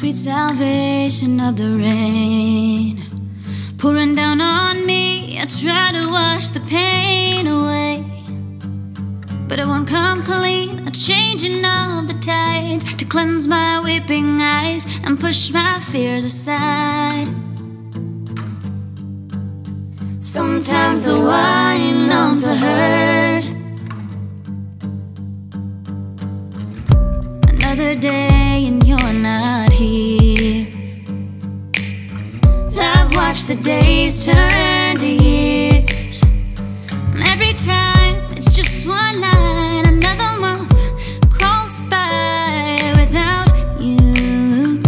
Sweet salvation of the rain pouring down on me. I try to wash the pain away, but it won't come clean. A changing of the tides to cleanse my weeping eyes and push my fears aside. Sometimes the wine numbs the hurt. Another day and you're not here. I've watched the days turn to years. And every time it's just one night, another month crawls by without you.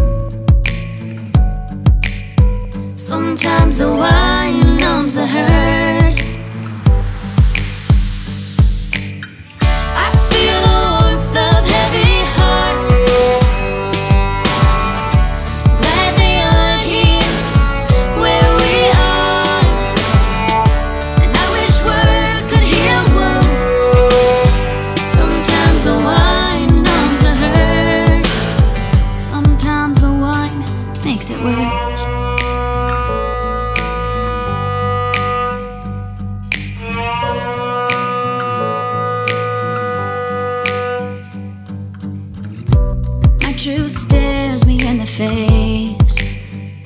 Sometimes the wine numbs the hurt. Truth stares me in the face.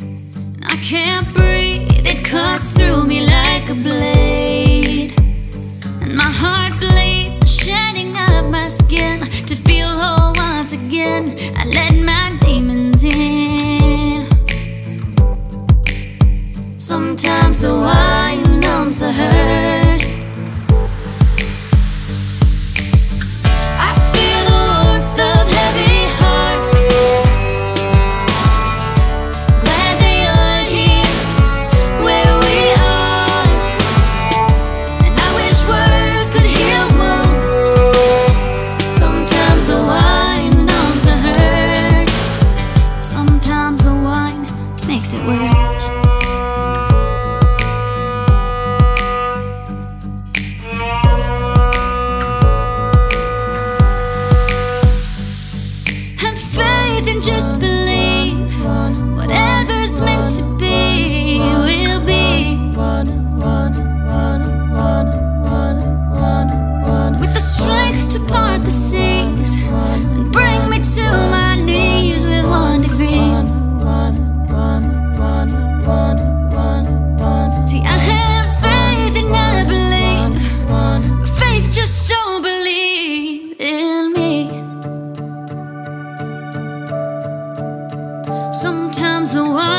And I can't breathe, it cuts through me like a blade. And my heart bleeds, shedding of my skin to feel whole once again. I let my demons in. Sometimes the wine numbs the hurt. the one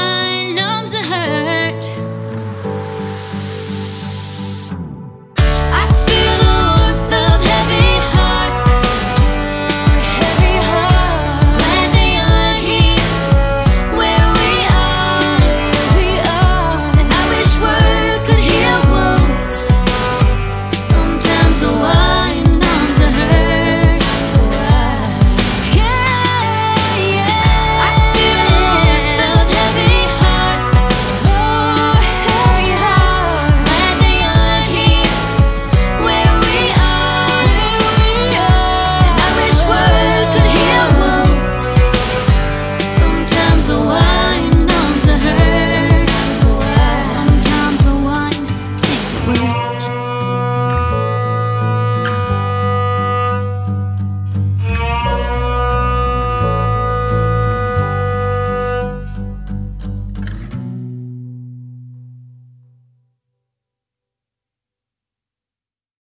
dreams.